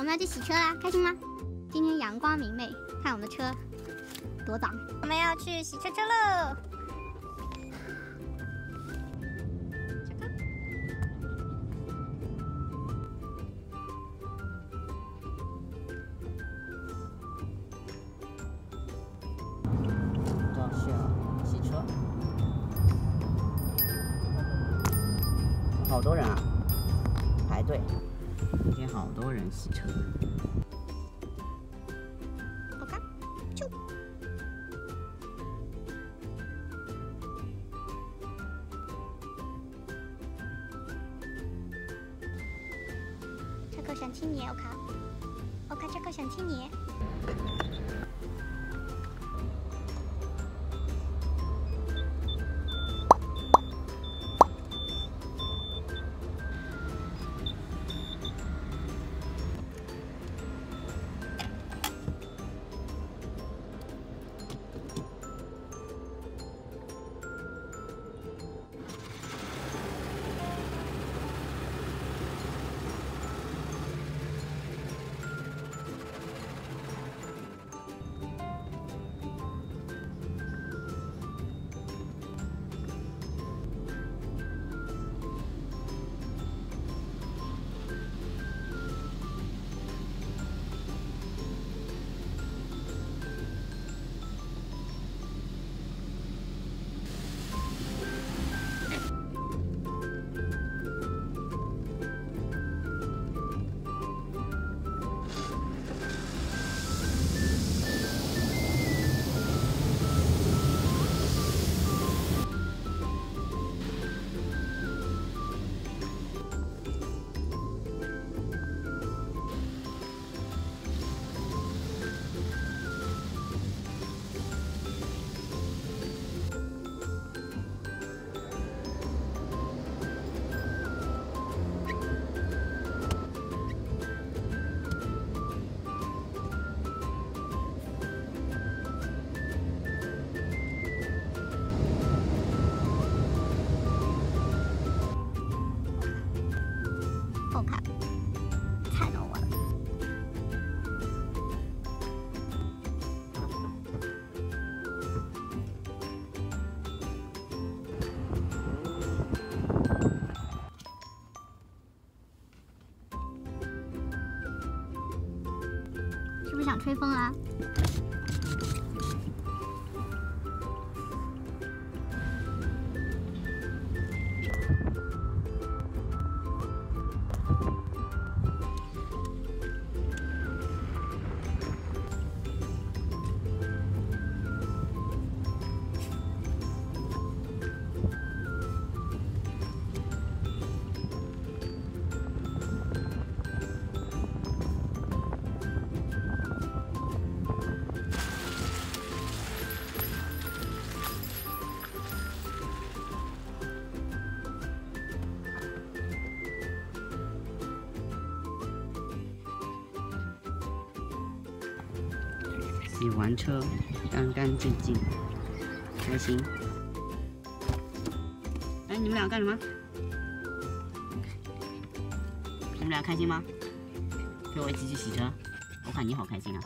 我们要去洗车啦，开心吗？今天阳光明媚，看我们的车多脏。我们要去洗车车喽。这是洗车，好多人啊，排队，今天好多人洗车。我看，啾。车口想亲你，我看，我看这个想亲你。不想吹风啊？洗完车，干干净净，开心。哎，你们俩干什么？你们俩开心吗？陪我一起去洗车，我看你好开心啊。